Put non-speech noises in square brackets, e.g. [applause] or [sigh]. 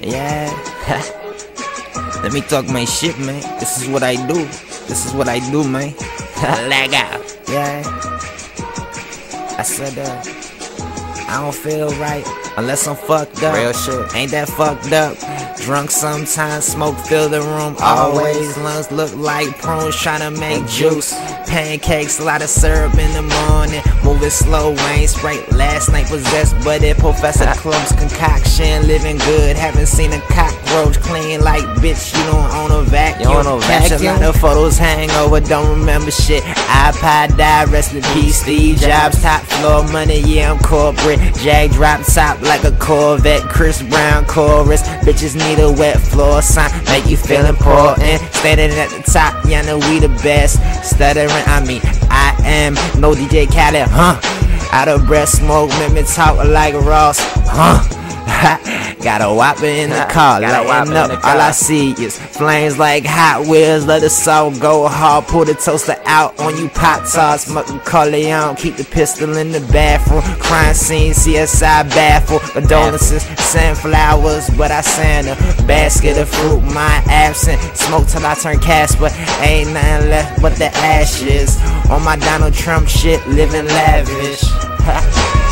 Yeah. [laughs] Let me talk my shit, man. This is what I do. This is what I do, man. [laughs] Leg out. Yeah. I said, uh, I don't feel right unless I'm fucked up. Real shit. Ain't that fucked up? Drunk sometimes, smoke fill the room always. Lungs look like prunes trying to make juice. Pancakes, a lot of syrup in the morning. Moving slow, Wayne Sprite. Last night possessed, but it Professor Klump's concoction. Living good, haven't seen a cockroach clean like bitch. You don't own a vacuum. You don't Catch a lot of photos, hangover, don't remember shit. iPod died, rest in peace. Steve Jobs, top floor money, yeah, I'm corporate. Jag drop top like a Corvette. Chris Brown chorus. Bitches need a wet floor sign, make you feel important. Standing at the top, yeah, know we the best. Stuttering, I mean, I am no DJ Khaled, huh? Out of breath, smoke, make me talk like Ross, huh? [laughs] Got a whopper in the [laughs] car, Got a whopper lighting up. All I see is flames like Hot Wheels. Let the salt go hard. Pull the toaster out on you pop tarts. Smoking Corleone. Keep the pistol in the bathroom. Crime scene, CSI baffle. Condolences, sunflowers, but I sent a basket of fruit. My absent. Smoke till I turn Casper. Ain't nothing left but the ashes. On my Donald Trump shit, living lavish. [laughs]